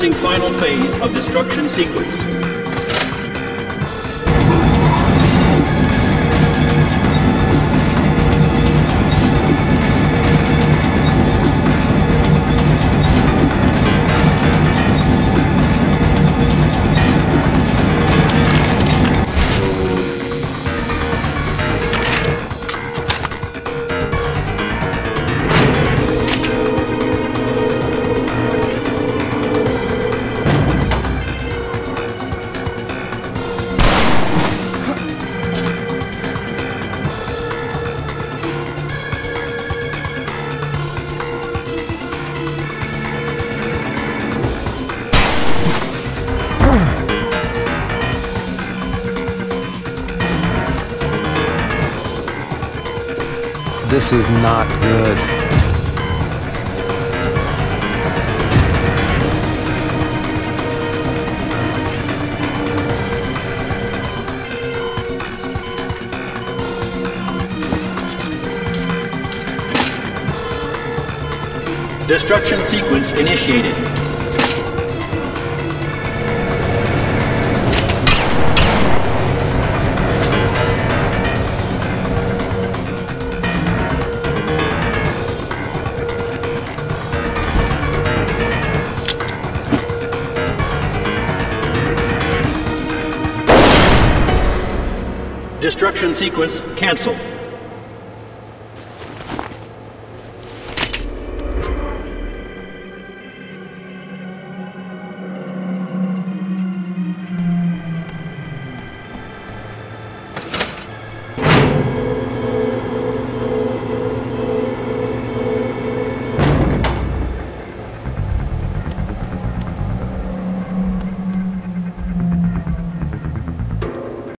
Commencing final phase of destruction sequence. This is not good. Destruction sequence initiated. Destruction sequence cancelled.